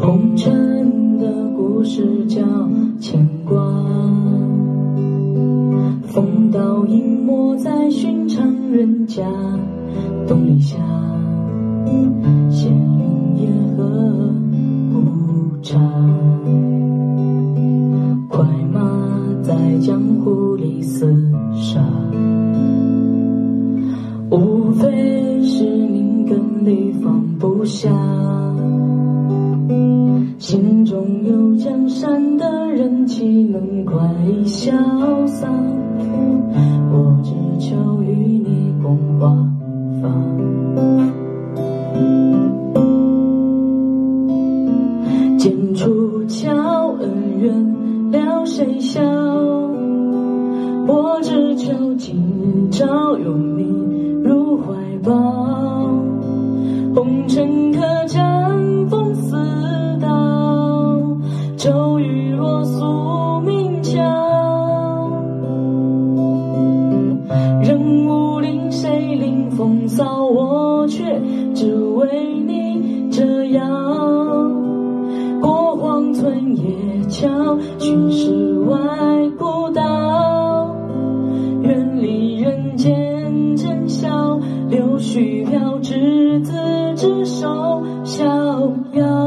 红尘的故事叫牵挂，风刀影没在寻常人家，冬篱下，闲云野鹤不茶，快马在江湖里厮杀，无非是命根里放不下。心有江山的人，岂能快意潇洒？我只求与你共华发。剑出鞘，恩怨了谁笑？我只求今朝拥你入怀抱，红尘客栈风似刀。骤雨落宿命敲任武林谁领风骚我却只为你折腰过荒村野桥寻世外古道远离人间尘嚣柳絮飘执子之手逍遥